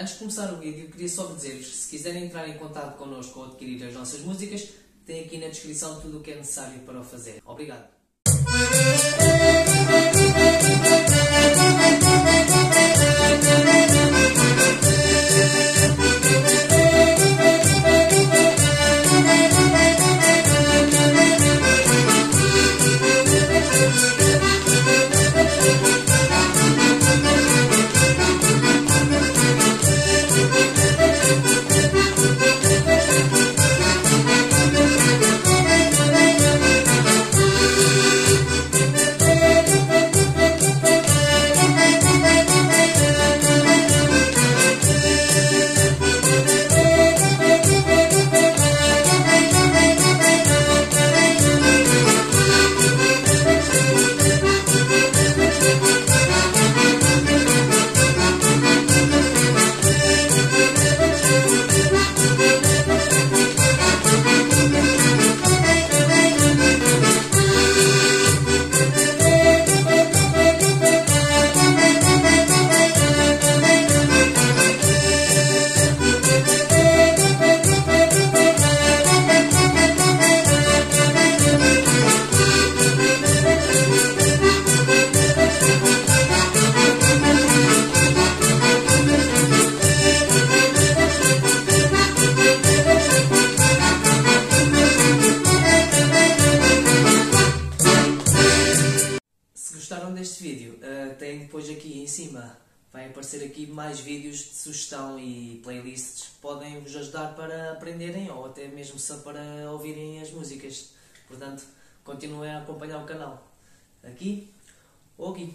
Antes de começar o vídeo, queria só dizer-vos que se quiserem entrar em contato connosco ou adquirir as nossas músicas, tem aqui na descrição tudo o que é necessário para o fazer. Obrigado. Gostaram deste vídeo, uh, tem depois aqui em cima, vai aparecer aqui mais vídeos de sugestão e playlists que podem vos ajudar para aprenderem ou até mesmo só para ouvirem as músicas. Portanto, continuem a acompanhar o canal. Aqui ou aqui.